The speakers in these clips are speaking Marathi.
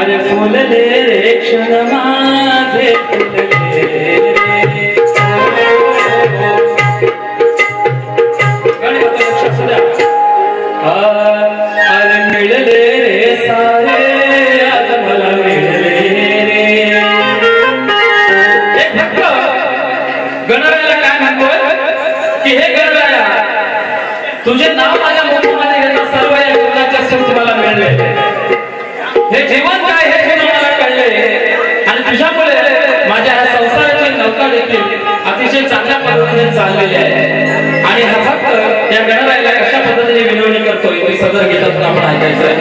हर فول ليه رشن ما دت ليه رشن او प्रयत्न अतिशय चांगल्या पद्धतीने चाललेले आहे. आणि हा फक्त या गणरायाला कशा पद्धतीने विनवणी करतोय ते सदर घेतात आपण ऐकायचं आहे.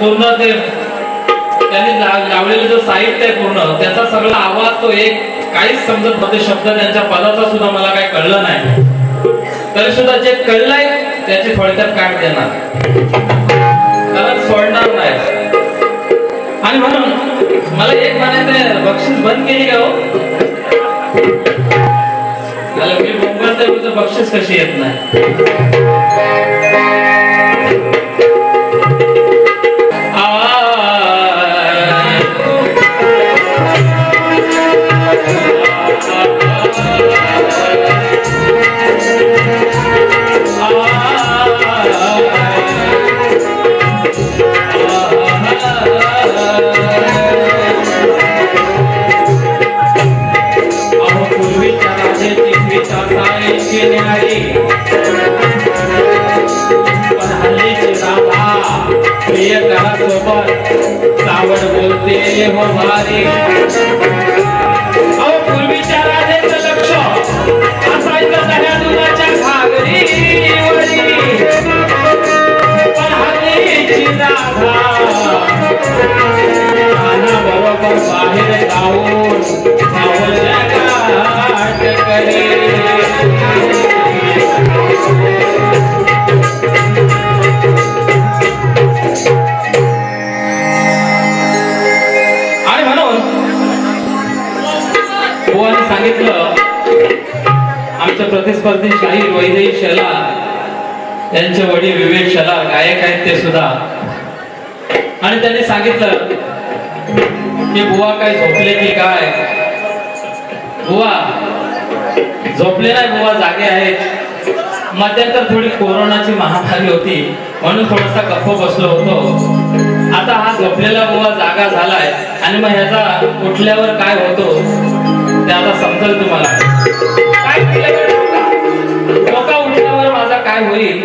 पूर्ण ते त्यांनी लावलेलं जो साहित्य आहे पूर्ण त्याचा सगळा आवाज तो एक काहीच समजत नव्हते. शब्द त्यांच्या पदाचा सुद्धा मला काही कळलं नाही. तरी सुद्धा जे कळलंय त्याची थोडक्यात काढ देणार. कारण सोडणार नाही. आणि म्हणून मला एक म्हणायचं बक्षीस बंद केली का हो? मी मुंबईत बक्षीस कशी येत नाही? थोडासा गप्प बसलो होतो. आता हा झोपलेला बुवा जागा झालाय आणि मग ह्याचा उठल्यावर काय होतो ते आता समजेल तुम्हाला. काय डोका? उठल्यावर माझा काय होईल?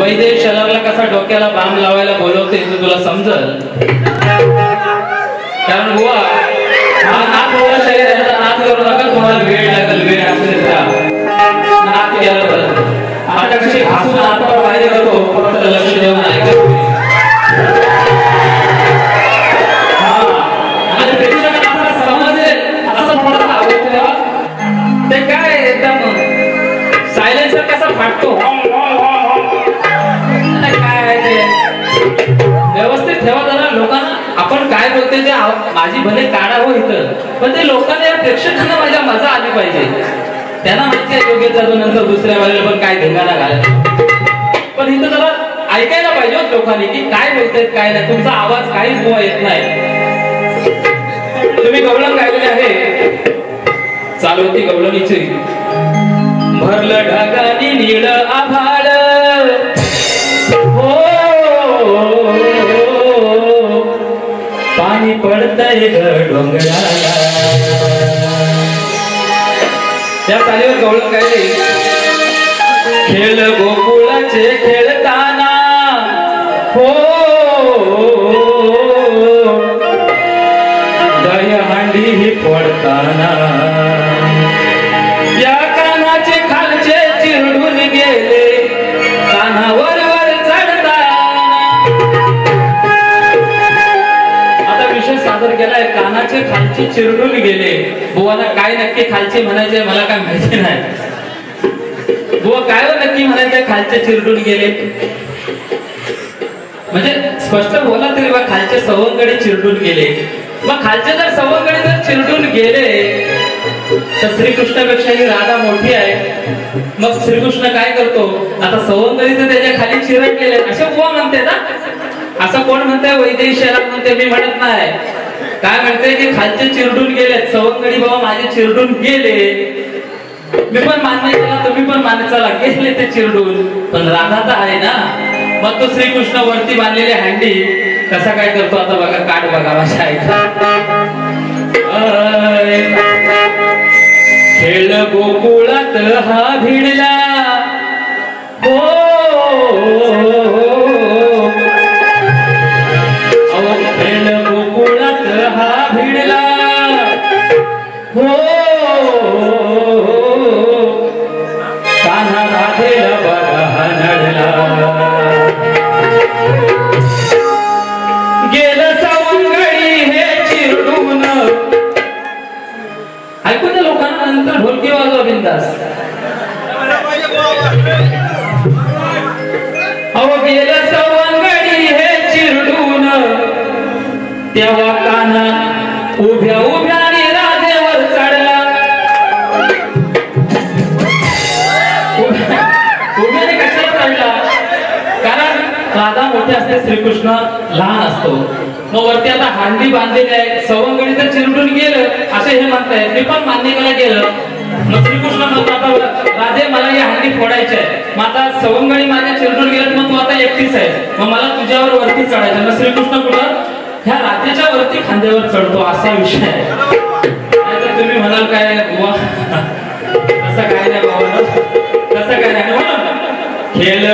वैद्य शलाला कसा डोक्याला बाम लावायला बोलवते ते तुला समजल? कारण बुवा हा नाक मोठा शरीर आहे करू नका तुम्हाला वेळ लागेल वेळ असेल नाक केलं हसून बाहेर फक्त लक्ष देऊन ऐकत ते काय सायलेन्सर कसा नाही, काय व्यवस्थित ठेवा जरा लोकांना. आपण काय ते माझी भले काढा हो इथं पण ते लोकांना या प्रेक्षकांना माझ्या मजा आली पाहिजे. त्यांना माहिती आहे योग्य जातो नंतर दुसऱ्या वेळेला पण काय धिंगाणा घालत पण इथं जरा ऐकायला पाहिजे हो लोकांनी की काय बोलतायत काय नाही. तुमचा आवाज काहीच गोवा येत नाही. तुम्ही गवळण गायलेले आहे. चालू होती गवळणीची. भरलं ढगानी निळ आभाळ. हो पाणी पडतय डोंगराला त्या चालीवर गवळण गायले खेळ गोकुळाचे खेळताना हो दय कानाचे खालचे चिरडून गेले. बुवाला काय नक्की खालचे म्हणायचे मला काय माहिती नाही. बुवा काय नक्की म्हणायचे खालचे चिरडून गेले? म्हणजे स्पष्ट बोला तरी बा खालचे सवंगडे चिरडून गेले. मग खालचे जर सवंगडे जर चिरडून गेले तर श्रीकृष्णापेक्षा ही राधा मोठी आहे. मग श्रीकृष्ण काय करतो? आता सवंगडी तर त्याच्याखाली चिरडलेले असे बुवा म्हणते ना. असं कोण म्हणतंय? वैदेही म्हणते मी म्हणत नाही. काय म्हणते की खालचे चिरडून गेले सवंगडी बाबा माझे चिरडून गेले. मी पण मान्य केला तुम्ही पण मान्य चला घेतले ते चिरडून. पण राधा तर आहे ना. मग तो श्रीकृष्ण वरती बांधलेली हँडी कसा काय करतो आता बघा काट बघा माझ्या खेळ गोकुळात हा भिडला. हो. श्रीकृष्ण लहान असतो. मग वरती आता हांडी बांधलेली आहे. सवंगडी तर चिरडून गेलं असे हे म्हणताय मी पण मान्यकाला गेलं. मग श्रीकृष्ण म्हणतो आता राधे मला ही हांडी फोडायची आहे. मग आता सवंगडी माझ्या चिरडून गेलं मग तू आता एकटीच आहे मग मला तुझ्यावर वरती चढायचं मग श्रीकृष्ण कुठं? ह्या राधेच्या वरती खांद्यावर चढतो असा विषय आहे. तुम्ही म्हणाल काय बुवा? असं काय नाही बाबा. कसं काय नाही. हो खेळ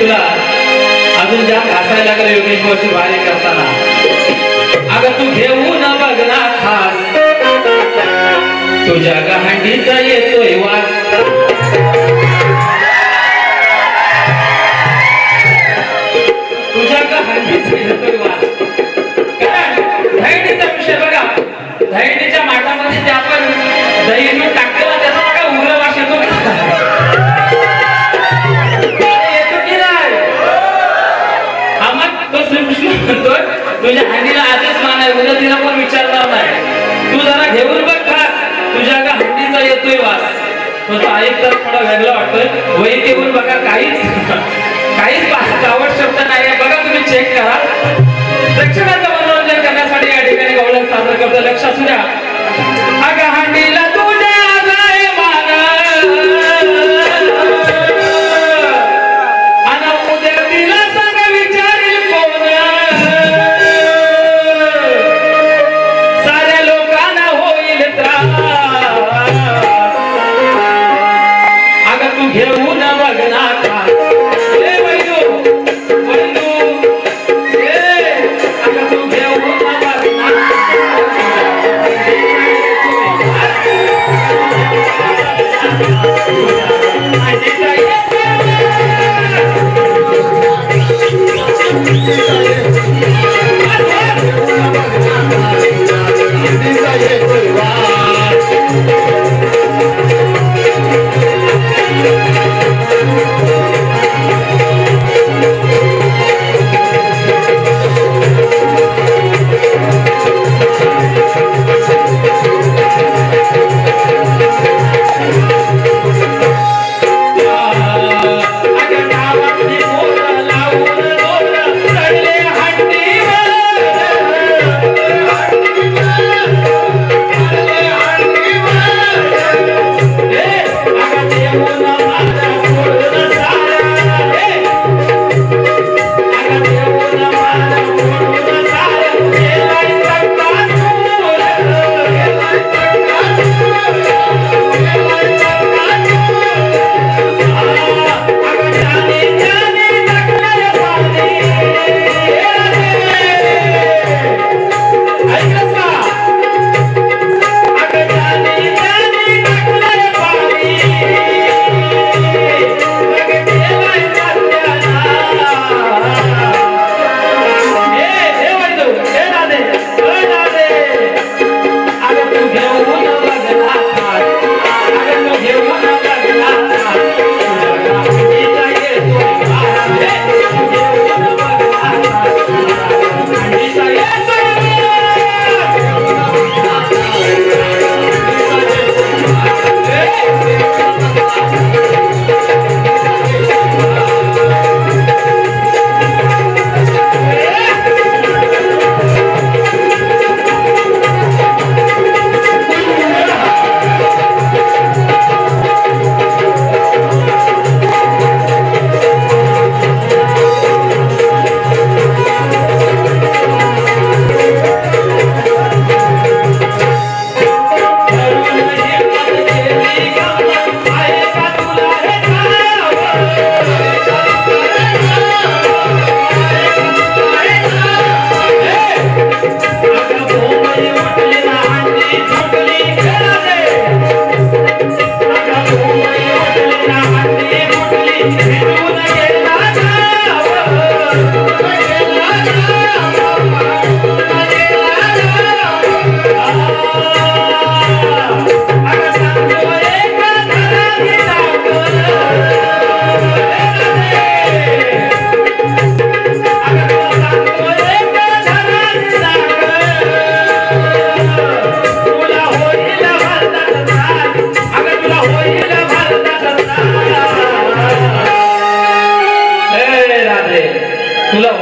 तुला अजून ज्या घासायला लागलं योगेश्वरची भारी करताना. अगं तू घेऊ न बघना खास. तुझ्या गहांडीचा येतोय वास. धैर्णीचा विषय बघा. धैर्णीच्या माठामध्ये ते आपण दही टाकतो कधीला पण विचारणार नाही. तू जरा घेऊन बघ खा. तुझ्या का हंडीचा येतोय वास. तो तो ऐक तर थोडा वेगळा वाटतोय. वही घेऊन बघा काहीच. काहीच आवड शब्द नाही आहे बघा तुम्ही चेक करा. प्रेक्षकांचं मनोरंजन करण्यासाठी या ठिकाणी गवळण सादर करतो लक्ष असू द्या. हा हंडीला तुझ्या अगं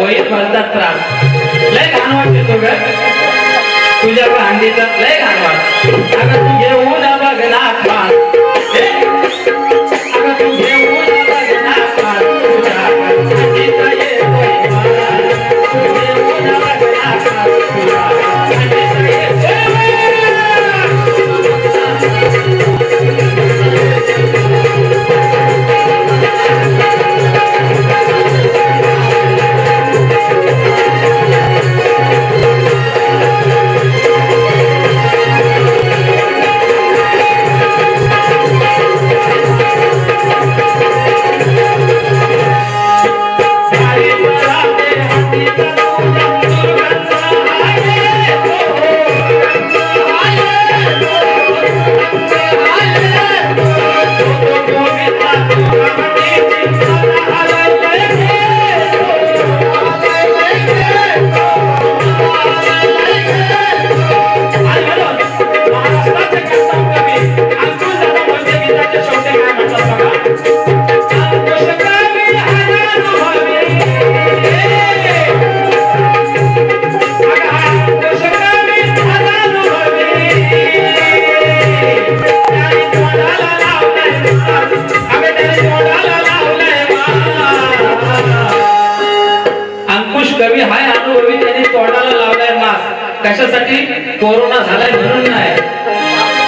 होईल भलता त्रास. लय घाण वाटते तो ग. तुझ्या भांडीचा लय घाण वाट आता तू घेऊन बघ ना खास कशासाठी? कोरोना झालाय म्हणून नाही.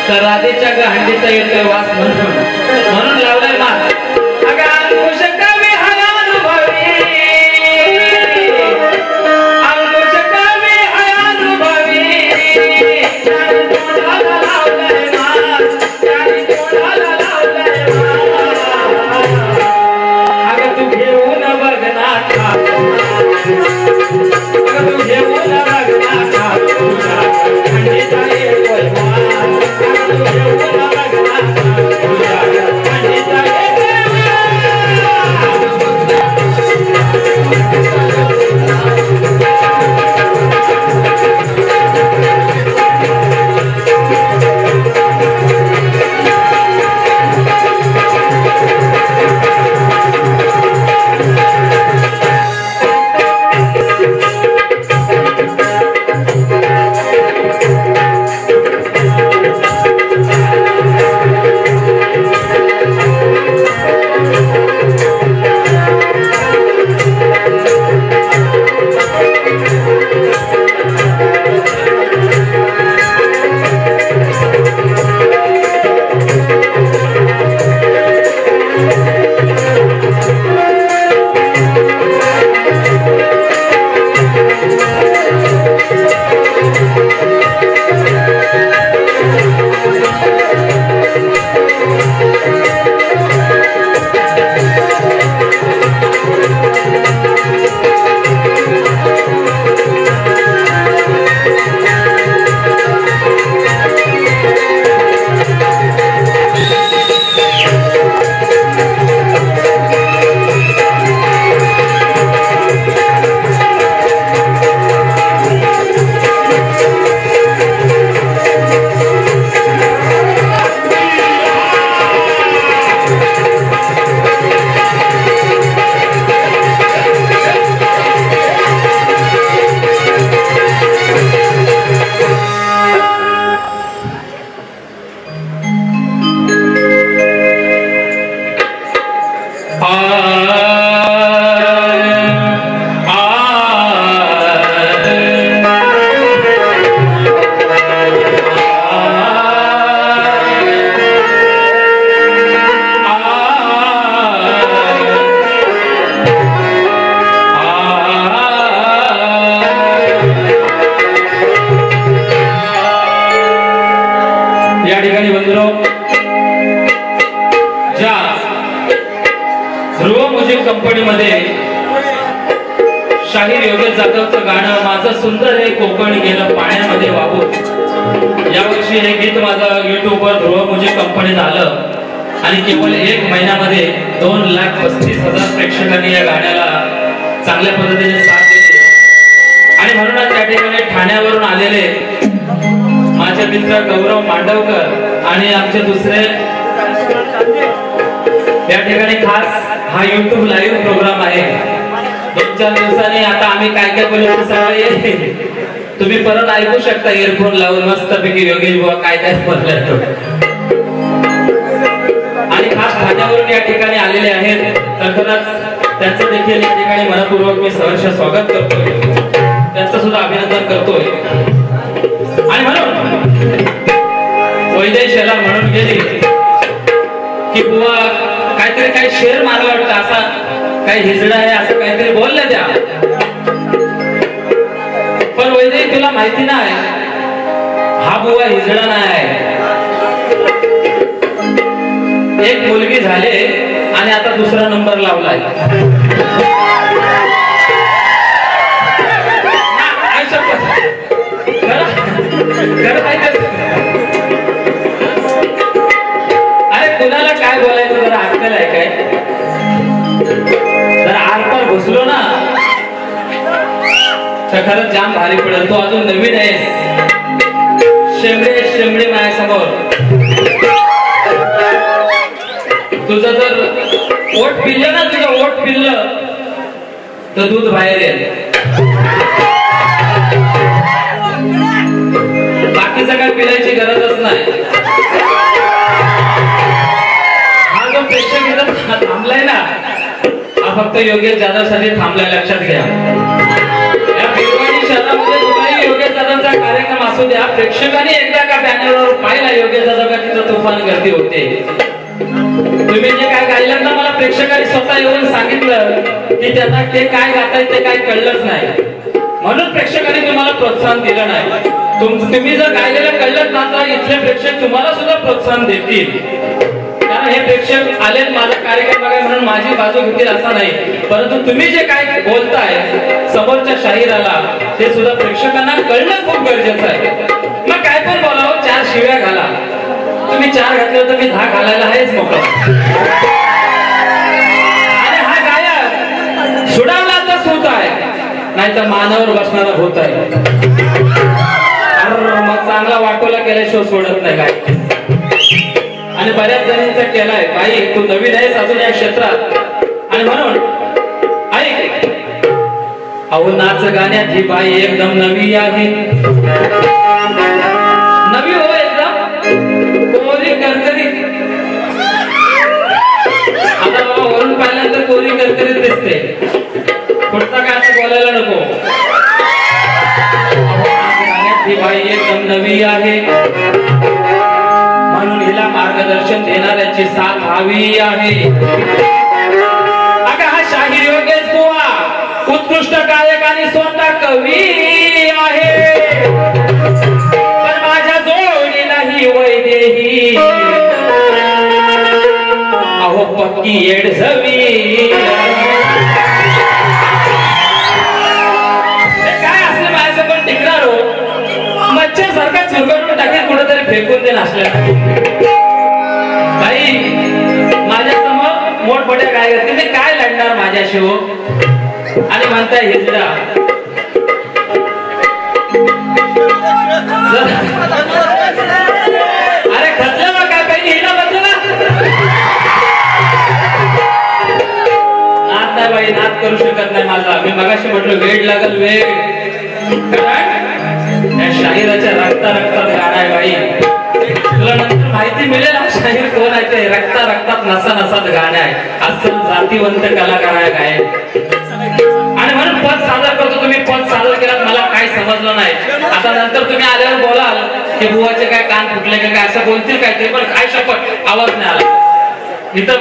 तर राधेच्या हंडीचा येतोय वास म्हणून. म्हणून लावला कंपनीमध्ये शाहीर योगेश जाधवचं गाणं माझं सुंदर हे कोकण गेलं पाण्यामध्ये वाहून. यावर्षी हे गीत माझं युट्यूबवर ध्रुव मुझे कंपनीत आलं. आणि केवळ एक महिन्यामध्ये दोन लाख पस्तीस हजार प्रेक्षकांनी या गाण्याला चांगल्या पद्धतीने साथ दिली. आणि म्हणूनच त्या ठिकाणी ठाण्यावरून आलेले माझे मित्र गौरव मांडवकर आणि आमचे दुसरे या ठिकाणी खास हा युट्यूब लाईव्ह प्रोग्राम आहे. दोन चार दिवसांनी आता आम्ही काय काय बोलू सगळे तुम्ही परत ऐकू शकता इयरफोन लावून मस्त पैकी योगेश बुवा काय काय बोललाय तो. आणि खास ठाण्यावरून या ठिकाणी आलेले आहेत. तर खरंच त्यांचं देखील या ठिकाणी मनपूर्वक मी सहर्ष स्वागत करतोय. त्यांचं सुद्धा अभिनंदन करतोय. आणि म्हणून वैदेशाला म्हणून गेली. की बुवा काहीतरी काही शेर मला वाटतं असा काही हिजडा आहे असं काहीतरी बोललं त्या. पण वैद्य तुला माहिती नाही हा बुवा हिजडा नाही. एक मुलगी झाले आणि आता दुसरा नंबर लावलाय. खरं? खरं काय बोलायचं जरा अक्कल आहे काय? जर आरपार घुसलो ना. तर खरंच जाम भारी पडेल. तो अजून नवीन आहे. शेंबडे शेंबडे माझ्यासमोर. तुझं जर ओट पिल्लं ना तुझं ओट पिल्लं तर दूध बाहेर येईल. बाकीचं काय पिलायची गरजच नाही. प्रेक्षक थांबलाय ना? हा फक्त योगेश जाधव थांबलाय लक्षात घ्या. या भिलवाडी शहरामध्ये कुठलाही योगेश जाधवचा असू द्या. प्रेक्षकांनी एकदा का बॅनरवर पाहिला योग्य दादा तिथं तुफान गर्दी होते? तुम्ही जे काय गायलं ना मला प्रेक्षकांनी स्वतः येऊन सांगितलं की त्याचा ते काय गाताय ते काय कळलंच नाही. म्हणून प्रेक्षकांनी तुम्हाला प्रोत्साहन दिलं नाही. तुम्ही जर गायलेलं कळलं ना तर इथले प्रेक्षक तुम्हाला सुद्धा प्रोत्साहन देतील. हे प्रेक्षक आले माझा कार्यक्रम बघाय म्हणून माझी बाजू घेतील असा नाही. परंतु तुम्ही जे काय बोलताय समोरच्या शाहिराला ते सुद्धा प्रेक्षकांना कळणं खूप गरजेचं आहे. मग काय पण बोलावं चार शिव्या घाला. तुम्ही चार घातले तर मी दहा घालायला आहेच मोकळा. आणि हा गायक सुडावला सूत आहे नाहीतर मानावर बसणारा होत आहे. मग चांगला वाटोला केल्याशिवाय सोडत नाही काय आणि बऱ्याच जणांचा केलाय. बाई तू नवीन आहेस अजून या क्षेत्रात. आणि म्हणून ऐक. अहो नाच गाण्यात बाई एकदम नवी आहे. नवी हो एकदम. कोरी करकरीत आता बाबा वरून पाहिल्यानंतर कोरी करकरीत दिसते. पुढचा काय असं बोलायला नको. गाण्यात ही बाई एकदम नवी आहे. दर्शन मार्गदर्शन देणाऱ्याची साथ हवी आहे. अगं हा शाहीर योगेश बुवा उत्कृष्ट गायक आणि स्वतः कवी आहे. पण माझ्या जोडी नाही वैदेही अहो पक्की येड झवी हो? मच्छर सारखा चुरगडून टाकेल कुठेतरी फेकून दे असल्या. मोठमोठ्या काय करते काय लढणार माझ्याशी हो? आणि म्हणताय हिजरा अरे खचलं मग काय पहिली हिला बसलं नाद नाही बाई नाद करू शकत नाही माझा. मी मगाशी म्हटलं वेळ लागल वेळ शाहिराच्या रक्ता रक्तात गाणं आहे बाई. तुला नंतर माहिती मिळेल हा शाहीर कोण आहे ते. रक्ता रक्तात नसा नसात गाणं आहे. असं जातीवंत कलाकार आहे गायक आणि म्हणून पद सादर करतो. तुम्ही पद सादर केलात मला काय समजलं नाही. आता नंतर तुम्ही आल्यावर बोलाल की बुवाचे काय कान फुटले का काय? असं बोलतील काय ते पण काय शपथ आवाज नाही आला. इथं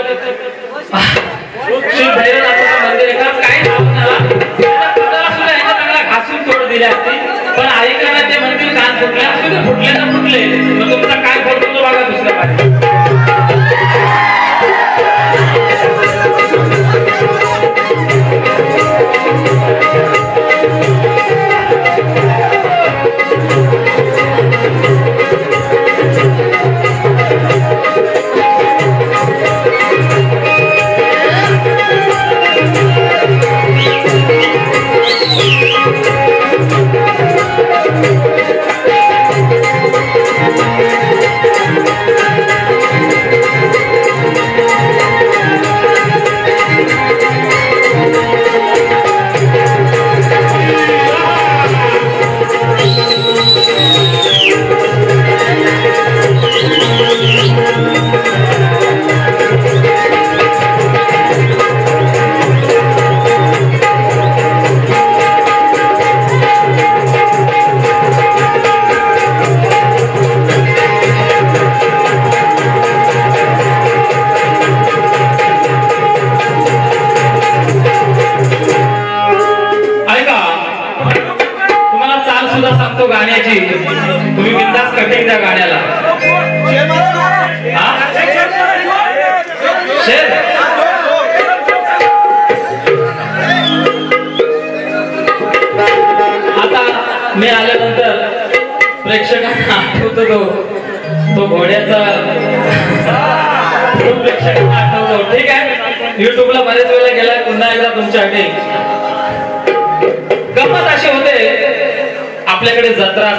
श्री मंदिर एकाच काही नाव त्याला त्या घासून तोड दिली असतील. पण ऐकायला ते म्हणतील कान फुटले असू फुटले तर फुटले. मग तुमचा काय फरक तो बघा दुसऱ्या पाहिजे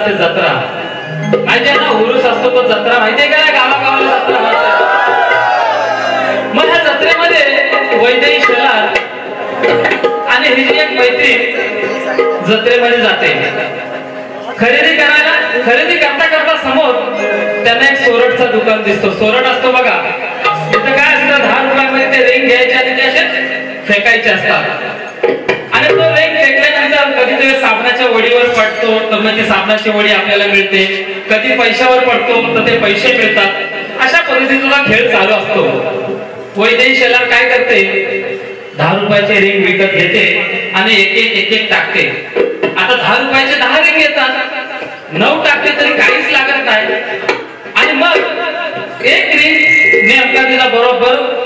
असते जत्रा. माहितीये ना उरुस असतो तो जत्रा माहितीये का? गावागावाला जत्रा मग ह्या जत्रेमध्ये वैद्यही शेलार आणि ही एक मैत्रीण जत्रेमध्ये जाते. खरेदी करायला खरेदी करता करता समोर त्यांना एक सोरटचा दुकान दिसतो. सोरट असतो बघा. तिथं काय असतं? दहा रुपयामध्ये ते रिंग घ्यायचे आणि ते असे फेकायचे असतात. कधी साबणाच्या वडीवर पडतो तर मग ती साबणाची वडी आपल्याला मिळते. कधी पैशावर पडतो तर ते पैसे मिळतात. अशा पद्धतीचा खेळ चालू असतो. वैदेशाला काय करते? दहा रुपयाचे रिंग विकत घेते आणि एक एक एक एक टाकते. आता दहा रुपयाचे दहा रिंग येतात. नऊ टाकले तरी काहीच लागत नाही. आणि मग एक रिंग नेमका तिला बरोबर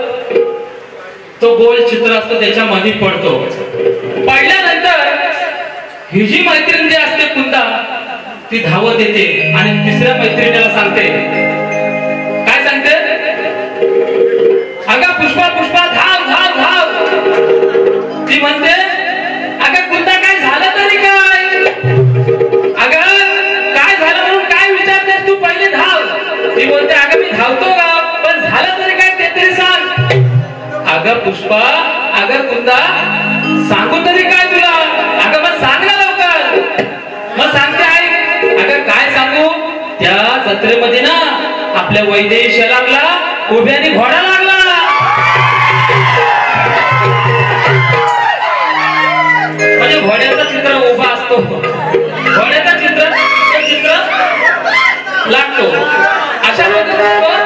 तो गोल चित्र असतो त्याच्यामध्ये पडतो. ही जी मैत्रीण जी असते कुंदा ती धावत येते आणि तिसऱ्या मैत्रिणीला सांगते. काय सांगते? अगं पुष्पा पुष्पा धाव धाव धाव. ती म्हणते अगं कुंदा काय झालं तरी काय? अगं काय झालं म्हणून काय विचारतेस तू पहिले धाव? ती बोलते अगं मी धावतो का? पण झालं तरी काय ते तरी सांग. अगं पुष्पा अगं कुंदा सांगू तरी काय तुला? मग सांगते आई. अगं काय सांगू? त्या जत्रेमध्ये ना आपल्या वैदेश लागला उभ्याने घोडा लागला. म्हणजे घोड्याचं चित्र उभा असतो. घोड्याचं चित्र चित्र लागतो. अशा प्रकारे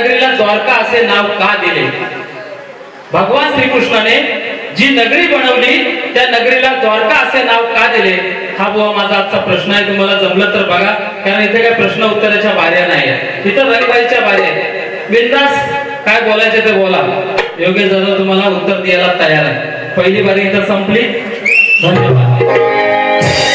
नगरीला द्वारका असे नाव का दिले? भगवान श्रीकृष्णाने जी नगरी बनवली त्या नगरीला द्वारका असे नाव का दिले? हा बुवा माझा आजचा प्रश्न आहे तुम्हाला जमलं तर बघा. कारण इथे काही प्रश्न उत्तराच्या बाऱ्या नाही इथं रंगबाईच्या बाऱ्या बिंदास काय बोलायचे ते बोला. योगेश जाधव तुम्हाला उत्तर द्यायला तयार आहे. पहिली बारी इथं संपली. धन्यवाद.